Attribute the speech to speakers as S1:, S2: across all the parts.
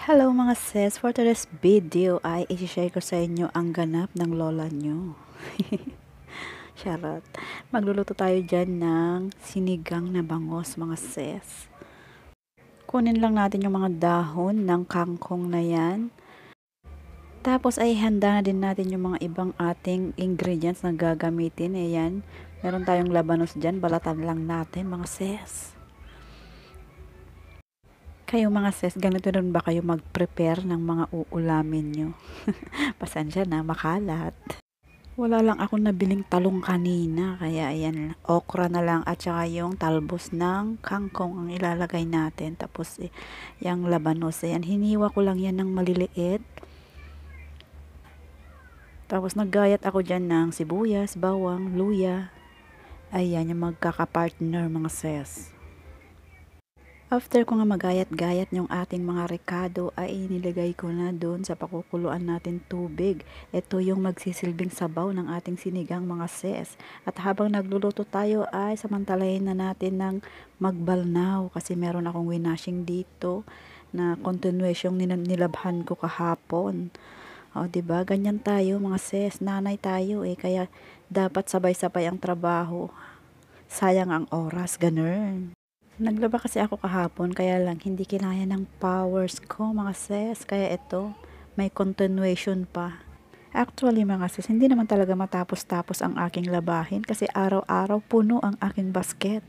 S1: Hello mga sis, for today's video ay i-share ko sa inyo ang ganap ng lola nyo. Charot. Magluluto tayo dyan ng sinigang na bangos mga sis. Kunin lang natin yung mga dahon ng kangkong na yan. Tapos ay handa na din natin yung mga ibang ating ingredients na gagamitin. Ayan, meron tayong labanos dyan, balatan lang natin mga sis. Kayo mga sis, ganito rin ba kayo mag-prepare ng mga uulamin nyo? Pasensya na, makalat. Wala lang akong nabiling talong kanina, kaya ayan, okra na lang at saka yung talbos ng kangkong ang ilalagay natin. Tapos eh, yung labanos, ayan, hiniwa ko lang yan ng maliliit. Tapos naggayat ako dyan ng sibuyas, bawang, luya. Ayan, yung magkakapartner mga sis. After ko nga magayat-gayat yung ating mga rekado ay inilagay ko na doon sa pakukuluan natin tubig. Ito yung magsisilbing sabaw ng ating sinigang mga ses. At habang nagluluto tayo ay samantalayin na natin ng magbalnaw kasi meron akong winashing dito na continuation nilabhan ko kahapon. O, ba diba? Ganyan tayo, mga ses. Nanay tayo eh. Kaya, dapat sabay-sabay ang trabaho. Sayang ang oras, ganun. Naglaba kasi ako kahapon, kaya lang hindi kinaya ng powers ko mga sis. Kaya ito, may continuation pa. Actually mga sis, hindi naman talaga matapos-tapos ang aking labahin kasi araw-araw puno ang aking basket.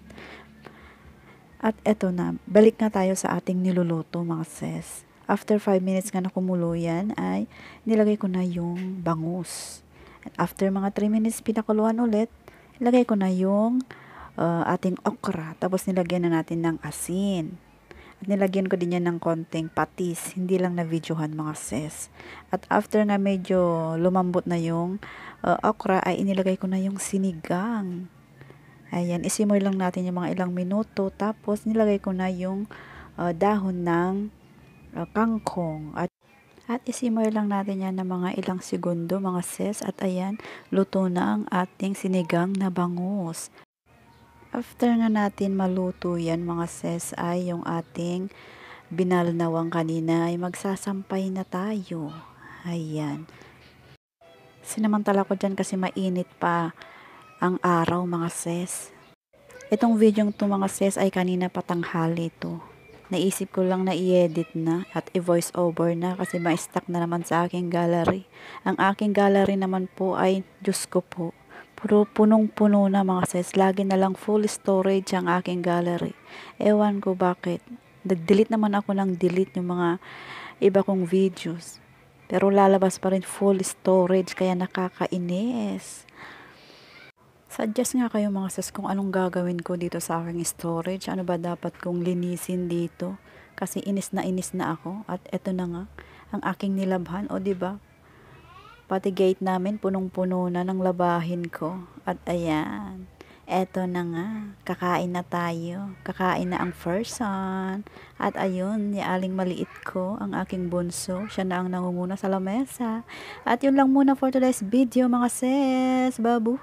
S1: At eto na, balik na tayo sa ating niluluto mga sis. After 5 minutes nga na kumulo yan, ay nilagay ko na yung bangus. At after mga 3 minutes pinakuluan ulit, ilagay ko na yung uh, ating okra. Tapos nilagyan na natin ng asin. At nilagyan ko din yan ng konting patis. Hindi lang na videohan mga sis. At after nga medyo lumambot na yung uh, okra ay inilagay ko na yung sinigang. Ayan, isimoy lang natin yung mga ilang minuto. Tapos nilagay ko na yung uh, dahon ng uh, kangkong. At at isimoy lang natin yan ng mga ilang segundo mga sis. At ayan, luto na ang ating sinigang na bangus. After nga natin maluto yan mga ses ay yung ating binalnawang kanina ay magsasampay na tayo. Ayan. Sinamantala ko dyan kasi mainit pa ang araw mga ses. Itong video to mga ses ay kanina patanghali to. Naisip ko lang na i-edit na at i-voice over na kasi ma-stuck na naman sa aking gallery. Ang aking gallery naman po ay, Diyos ko po, Puro punong-puno na mga sis. Lagi na lang full storage ang aking gallery. Ewan ko bakit. Nag-delete naman ako ng delete yung mga iba kong videos. Pero lalabas pa rin full storage kaya nakakainis. Suggest nga kayo mga sis kung anong gagawin ko dito sa aking storage. Ano ba dapat kong linisin dito? Kasi inis na inis na ako. At eto na nga, ang aking nilabhan. O ba diba, Pati gate namin punong-puno na ng labahin ko. At ayan, eto na nga, kakain na tayo. Kakain na ang first son. At ayun, aling maliit ko, ang aking bunso. Siya na ang nangunguna sa lamesa. At yun lang muna for today's video mga sis. Babu!